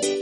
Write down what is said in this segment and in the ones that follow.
you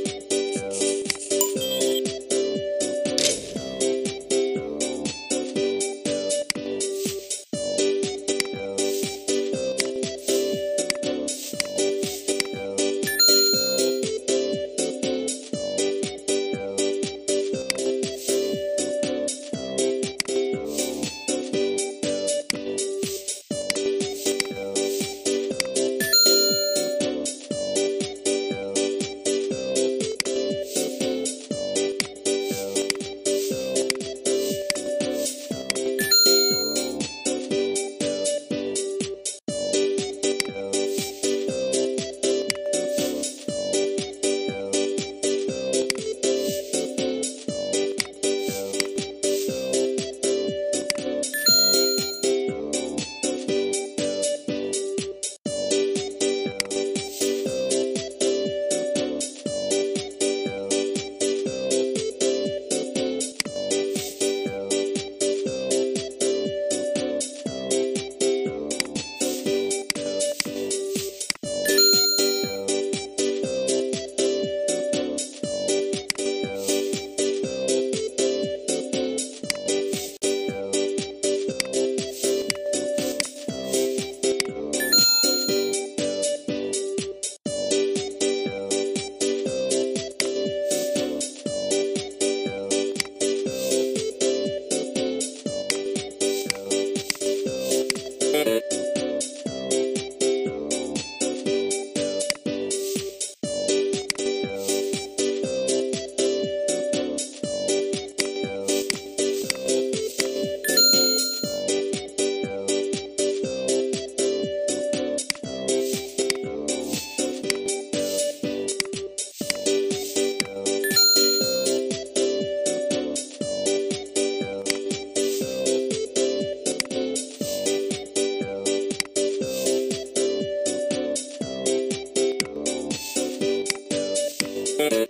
Mm-hmm.